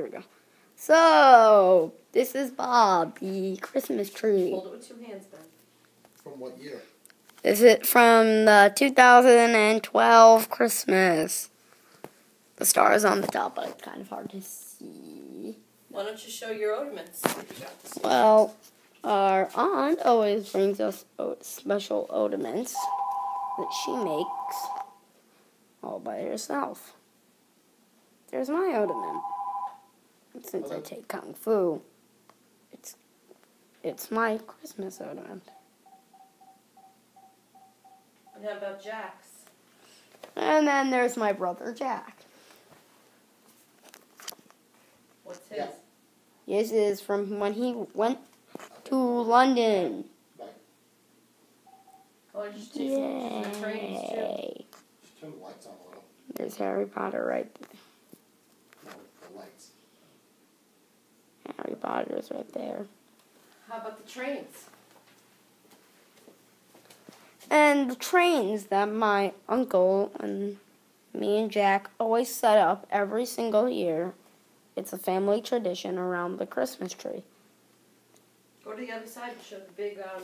Here we go. So, this is Bob, the Christmas tree. Hold it with two hands, Ben. From what year? This is from the 2012 Christmas. The star is on the top, but it's kind of hard to see. Why don't you show your ornaments? that you got this year? Well, our aunt always brings us special ornaments that she makes all by herself. There's my ornament. And since I take kung fu, it's it's my Christmas ornament. And how about Jack's? And then there's my brother Jack. What's his? Yeah. This is from when he went to London. Like, Oh, I just take some pictures trains too. Yay! turn the lights on a little. There's Harry Potter right there. Potter's right there. How about the trains? And the trains that my uncle and me and Jack always set up every single year. It's a family tradition around the Christmas tree. Go to the other side and show the big, um,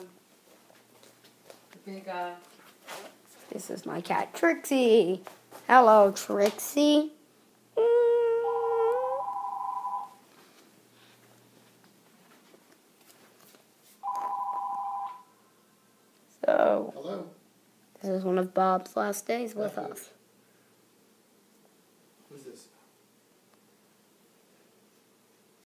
the big, uh, This is my cat Trixie. Hello, Trixie. This is one of Bob's last days with us. Who's this?